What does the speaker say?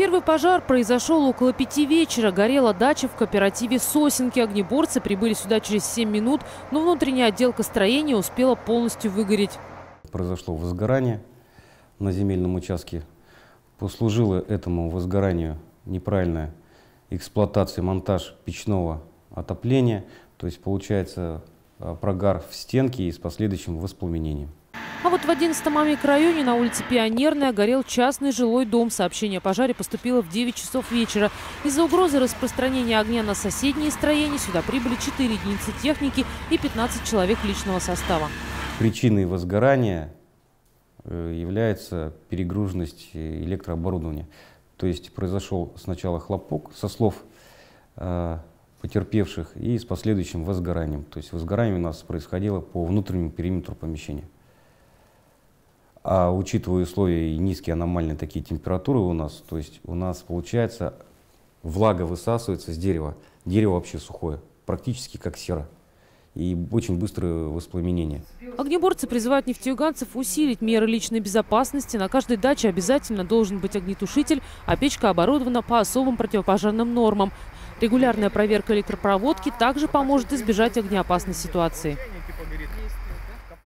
Первый пожар произошел около пяти вечера. Горела дача в кооперативе «Сосенки». Огнеборцы прибыли сюда через 7 минут, но внутренняя отделка строения успела полностью выгореть. Произошло возгорание на земельном участке. Послужило этому возгоранию неправильная эксплуатация, монтаж печного отопления. То есть получается э, прогар в стенке и с последующим воспламенением. А вот в 11-м микрорайоне на улице Пионерная горел частный жилой дом. Сообщение о пожаре поступило в 9 часов вечера. Из-за угрозы распространения огня на соседние строения сюда прибыли 4 единицы техники и 15 человек личного состава. Причиной возгорания э, является перегруженность электрооборудования. То есть произошел сначала хлопок со слов э, потерпевших и с последующим возгоранием. То есть возгорание у нас происходило по внутреннему периметру помещения. А учитывая условия и низкие аномальные такие температуры у нас, то есть у нас получается влага высасывается с дерева. Дерево вообще сухое, практически как сера. И очень быстрое воспламенение. Огнеборцы призывают нефтеюганцев усилить меры личной безопасности. На каждой даче обязательно должен быть огнетушитель, а печка оборудована по особым противопожарным нормам. Регулярная проверка электропроводки также поможет избежать огнеопасной ситуации.